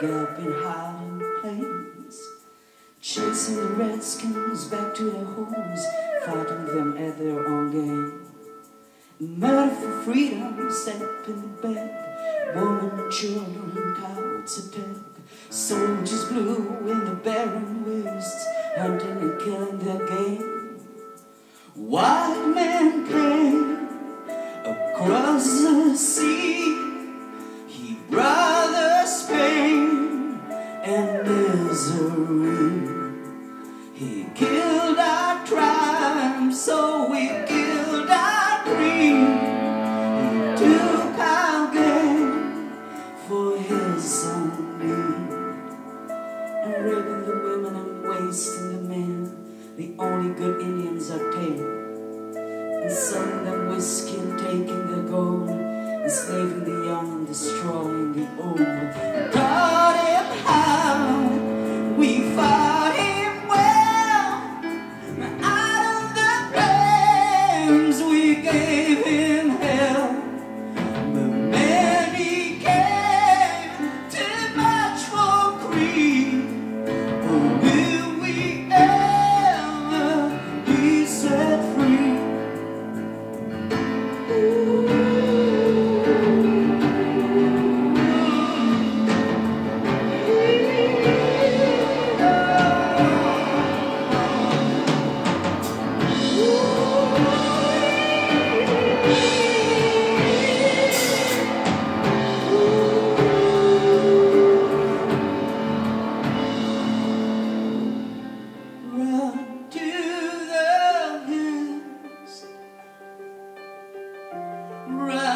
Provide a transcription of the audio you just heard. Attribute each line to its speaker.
Speaker 1: galloping hiding plains, chasing the redskins back to their homes, fighting them at their own game. Murder for freedom, set up in the bed, women, children, cowards attack. Soldiers blue in the barren wastes, hunting and killing their game. White men misery. He killed our tribe, so we killed our dream. He took our game for his own need. And raping the women and wasting the men. The only good Indians are tame. And selling them whiskey and taking their gold. Enslaving the young and destroying the old. right.